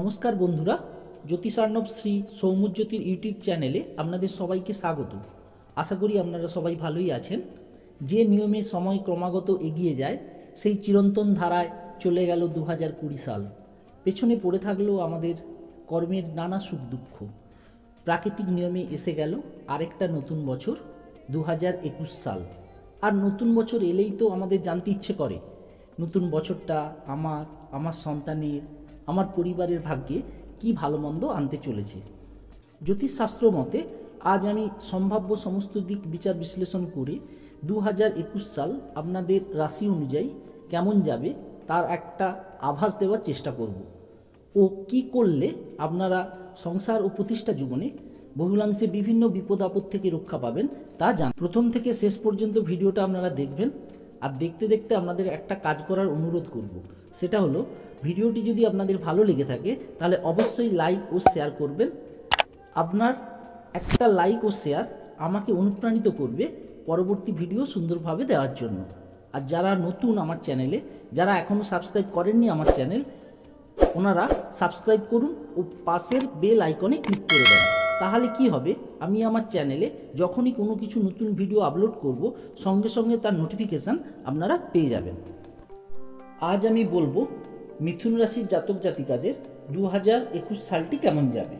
নমস্কার বন্ধুরা, জ্যোতিষার্ণব শ্রী সৌম্যজ্যোতির ইউটিউব চ্যানেলে আপনাদের সবাইকে স্বাগত। আশা করি আপনারা সবাই ভালোই আছেন। যে নিয়মে সময় ক্রমাগত এগিয়ে যায়, সেই চিরন্তন ধারায় চলে গেল দু হাজার কুড়ি সাল। পেছনে পড়ে থাকল আমাদের কর্মের নানা সুখ দুঃখ। প্রাকৃতিক নিয়মে এসে গেল আরেকটা নতুন বছর দু হাজার একুশ সাল। আর নতুন বছর এলেই তো আমাদের জানতে ইচ্ছে করে। নতুন বছরটা আমার আমার সন্তানের আমার পরিবারের ভাগ্যে কি ভালো মন্দ আনতে চলেছে। জ্যোতিষশাস্ত্র মতে, আজ আমি সম্ভাব্য সমস্ত দিক বিচার বিশ্লেষণ করে দু হাজার একুশ সাল আপনাদের রাশি অনুযায়ী কেমন যাবে তার একটা আভাস দেওয়ার চেষ্টা করব। ও কি করলে আপনারা সংসার ও প্রতিষ্ঠা জীবনে বহুলাংশে বিভিন্ন বিপদ আপদ থেকে রক্ষা পাবেন তা জান প্রথম থেকে শেষ পর্যন্ত ভিডিওটা আপনারা দেখবেন। আর দেখতে দেখতে আপনাদের একটা কাজ করার অনুরোধ করব। সেটা হলো ভিডিওটি যদি আপনাদের ভালো লেগে থাকে, তাহলে অবশ্যই লাইক ও শেয়ার করবেন। আপনার একটা লাইক ও শেয়ার আমাকে অনুপ্রাণিত করবে পরবর্তী ভিডিও সুন্দরভাবে দেওয়ার জন্য। আর যারা নতুন আমার চ্যানেলে যারা এখনও সাবস্ক্রাইব করেননি আমার চ্যানেল ওনারা সাবস্ক্রাইব করুন ও পাশের বেল আইকনে ক্লিক করে দেন। তাহলে কি হবে? আমি আমার চ্যানেলে যখনই কোনো কিছু নতুন ভিডিও আপলোড করব, সঙ্গে সঙ্গে তার নোটিফিকেশান আপনারা পেয়ে যাবেন। আজ আমি বলব মিথুন রাশির জাতক জাতিকাদের দু হাজার একুশ সালটি কেমন যাবে?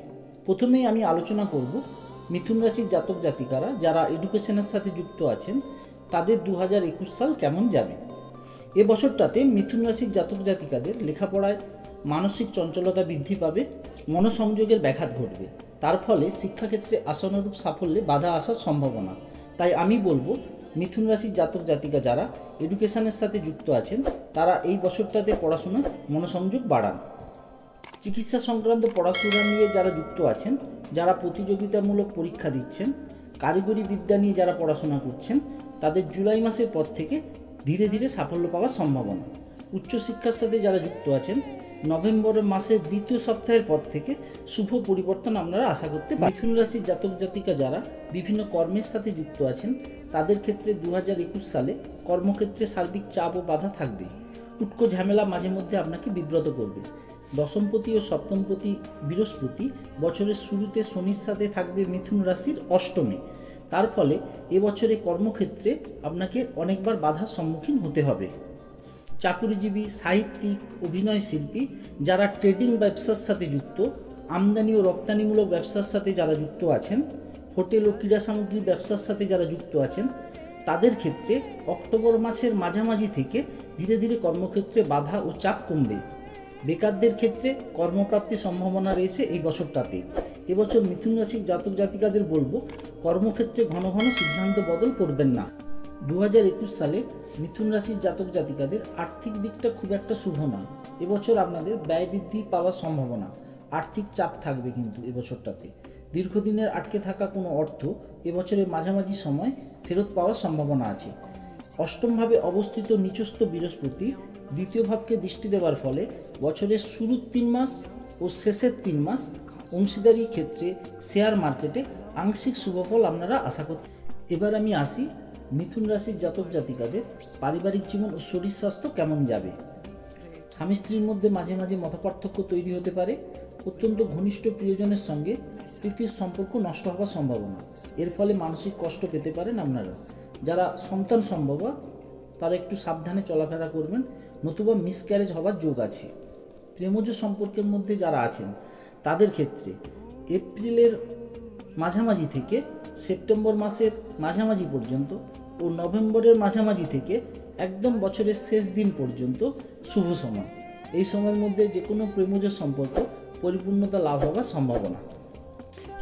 প্রথমেই আমি আলোচনা করব মিথুন রাশির জাতক জাতিকারা যারা এডুকেশনের সাথে যুক্ত আছেন, তাদের দু হাজার একুশ সাল কেমন যাবে? এ বছরটাতে মিথুন রাশির জাতক জাতিকাদের লেখাপড়ায় মানসিক চঞ্চলতা বৃদ্ধি পাবে, মনোসংযোগের ব্যাঘাত ঘটবে। তার ফলে শিক্ষাক্ষেত্রে আশানুরূপ সাফল্যে বাধা আসার সম্ভাবনা। তাই আমি বলব মিথুন রাশির জাতক জাতিকা যারা এডুকেশনের সাথে যুক্ত আছেন, তারা এই বছরটাতে পড়াশোনায় মনোসংযোগ বাড়ান। চিকিৎসা সংক্রান্ত পড়াশোনা নিয়ে যারা যুক্ত আছেন, যারা প্রতিযোগিতামূলক পরীক্ষা দিচ্ছেন, কারিগরি বিদ্যা নিয়ে যারা পড়াশোনা করছেন, তাদের জুলাই মাসের পর থেকে ধীরে ধীরে সাফল্য পাওয়ার সম্ভাবনা। উচ্চশিক্ষার সাথে যারা যুক্ত আছেন, নভেম্বর মাসের দ্বিতীয় সপ্তাহের পর থেকে শুভ পরিবর্তন আপনারা আশা করতে মিথুন রাশির জাতক জাতিকা যারা বিভিন্ন কর্মের সাথে যুক্ত আছেন তাদের ক্ষেত্রে দু হাজার একুশ সালে কর্মক্ষেত্রে সার্বিক চাপ ও বাধা থাকবে। উটকো ঝামেলা মাঝে মধ্যে আপনাকে বিব্রত করবে। দশমপতি ও সপ্তমপতি বৃহস্পতি বছরের শুরুতে শনির সাথে থাকবে মিথুন রাশির অষ্টমে। তার ফলে এবছরে কর্মক্ষেত্রে আপনাকে অনেকবার বাধার সম্মুখীন হতে হবে। চাকুরিজীবী, সাহিত্যিক, অভিনয় শিল্পী যারা ট্রেডিং ব্যবসার সাথে যুক্ত, আমদানি ও রপ্তানিমূলক ব্যবসার সাথে যারা যুক্ত আছেন হোটেল ও ক্রীড়া সামগ্রীর ব্যবসার সাথে যারা যুক্ত আছেন, তাদের ক্ষেত্রে অক্টোবর মাসের মাঝামাঝি থেকে ধীরে ধীরে কর্মক্ষেত্রে বাধা ও চাপ কমবে। বেকারদের ক্ষেত্রে কর্মপ্রাপ্তির সম্ভাবনা রয়েছে এই বছরটাতে। এবছর মিথুন রাশির জাতক জাতিকাদের বলব, কর্মক্ষেত্রে ঘন ঘন সিদ্ধান্ত বদল করবেন না। দু হাজার একুশ সালে মিথুন রাশির জাতক জাতিকাদের আর্থিক দিকটা খুব একটা শুভ নয় এবছর আপনাদের ব্যয় বৃদ্ধি পাওয়ার সম্ভাবনা। আর্থিক চাপ থাকবে কিন্তু এবছরটাতে। দীর্ঘদিনের আটকে থাকা কোনো অর্থ এবছরের মাঝামাঝি সময় ফেরত পাওয়ার সম্ভাবনা আছে। অষ্টমভাবে অবস্থিত নিচস্থ বৃহস্পতি দ্বিতীয় ভাবকে দৃষ্টি দেওয়ার ফলে বছরের শুরুর তিন মাস ও শেষের তিন মাস অংশীদারি ক্ষেত্রে শেয়ার মার্কেটে আংশিক শুভফল আপনারা আশা করতে এবার আমি আসি মিথুন রাশির জাতক জাতিকাদের পারিবারিক জীবন ও শরীর স্বাস্থ্য কেমন যাবে? স্বামী স্ত্রীর মধ্যে মাঝে মাঝে মতপার্থক্য তৈরি হতে পারে। অত্যন্ত ঘনিষ্ঠ প্রিয়জনের সঙ্গে প্রীতির সম্পর্ক নষ্ট হওয়ার সম্ভাবনা। এর ফলে মানসিক কষ্ট পেতে পারেন আপনারা। যারা সন্তান সম্ভব, তারা একটু সাবধানে চলাফেরা করবেন, নতুবা মিসক্যারেজ হওয়ার যোগ আছে। প্রেমজ সম্পর্কের মধ্যে যারা আছেন, তাদের ক্ষেত্রে এপ্রিলের মাঝামাঝি থেকে সেপ্টেম্বর মাসের মাঝামাঝি পর্যন্ত ও নভেম্বরের মাঝামাঝি থেকে একদম বছরের শেষ দিন পর্যন্ত শুভ সময়। এই সময়ের মধ্যে যে কোনো প্রেমজ সম্পর্ক পরিপূর্ণতা লাভ হওয়ার সম্ভাবনা।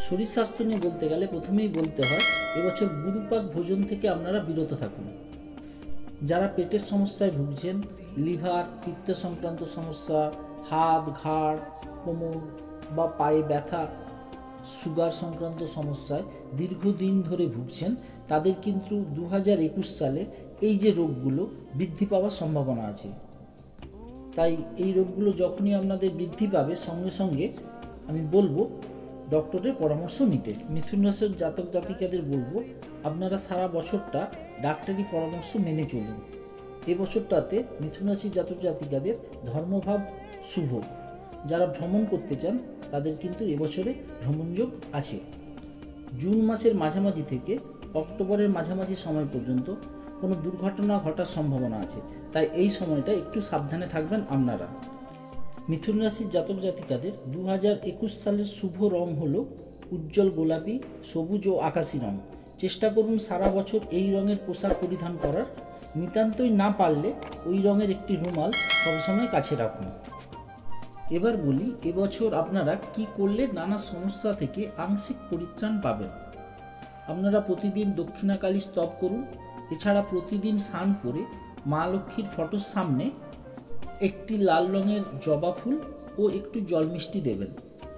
শরীর স্বাস্থ্য নিয়ে বলতে গেলে প্রথমেই বলতে হয়, এবছর গুরুপাক ভোজন থেকে আপনারা বিরত থাকুন। যারা পেটের সমস্যায় ভুগছেন, লিভার পিত্ত সংক্রান্ত সমস্যা, হাত, ঘাড়, কোমর বা পায়ে ব্যথা, সুগার সংক্রান্ত সমস্যায় দীর্ঘদিন ধরে ভুগছেন, তাদের কিন্তু দু হাজার একুশ সালে এই যে রোগগুলো বৃদ্ধি পাওয়ার সম্ভাবনা আছে। তাই এই রোগগুলো যখনই আপনাদের বৃদ্ধি পাবে, সঙ্গে সঙ্গে আমি বলব, ডক্টরের পরামর্শ নিতে। মিথুন রাশির জাতক জাতিকাদের বলব, আপনারা সারা বছরটা ডাক্তারি পরামর্শ মেনে চলুন। এ বছরটাতে মিথুন রাশির জাতক জাতিকাদের ধর্মভাব শুভ। যারা ভ্রমণ করতে চান, তাদের কিন্তু এবছরে ভ্রমণযোগ আছে। জুন মাসের মাঝামাঝি থেকে অক্টোবরের মাঝামাঝি সময় পর্যন্ত কোনো দুর্ঘটনা ঘটার সম্ভাবনা আছে। তাই এই সময়টা একটু সাবধানে থাকবেন আপনারা। মিথুন রাশির জাতক জাতিকাদের দু হাজার একুশ সালের শুভ রং হল উজ্জ্বল গোলাপি, সবুজ ও আকাশি রং। চেষ্টা করুন সারা বছর এই রঙের পোশাক পরিধান করার। নিতান্তই না পারলে ওই রঙের একটি রুমাল সবসময় কাছে রাখুন। এবার বলি, এবছর আপনারা কি করলে নানা সমস্যা থেকে আংশিক পরিত্রাণ পাবেন? আপনারা প্রতিদিন দক্ষিণাকালী স্তব করুন এছাড়া প্রতিদিন স্নান করে মা লক্ষ্মীর ফটোর সামনে একটি লাল রঙের জবা ফুল ও একটু জল মিষ্টি দেবেন।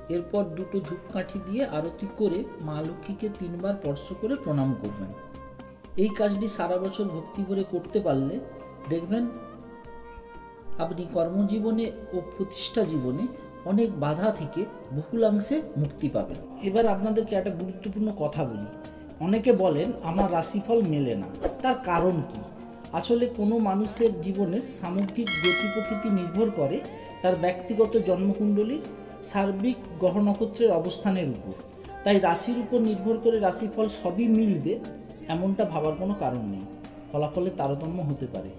এরপর দুটো ধূপকাঠি দিয়ে আরতি করে মা লক্ষ্মীকে তিনবার স্পর্শ করে প্রণাম করবেন। এই কাজটি সারা বছর ভক্তি ভরে করতে পারলে দেখবেন আপনি কর্মজীবনে ও প্রতিষ্ঠা জীবনে অনেক বাধা থেকে বহুলাংশে মুক্তি পাবেন। এবার আপনাদেরকে একটা গুরুত্বপূর্ণ কথা বলি। অনেকে বলেন, আমার রাশিফল মেলে না। তার কারণ কি? আসলে কোনো মানুষের জীবনের সামগ্রিক গতি প্রকৃতি নির্ভর করে তার ব্যক্তিগত জন্মকুণ্ডলীর সার্বিক গ্রহ নক্ষত্রের অবস্থানের উপর। তাই রাশির উপর নির্ভর করে রাশিফল সবই মিলবে এমনটা ভাবার কোনো কারণ নেই। ফলাফলে তারতম্য হতে পারে।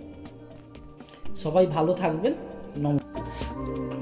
সবাই ভালো থাকবেন। নমস্কার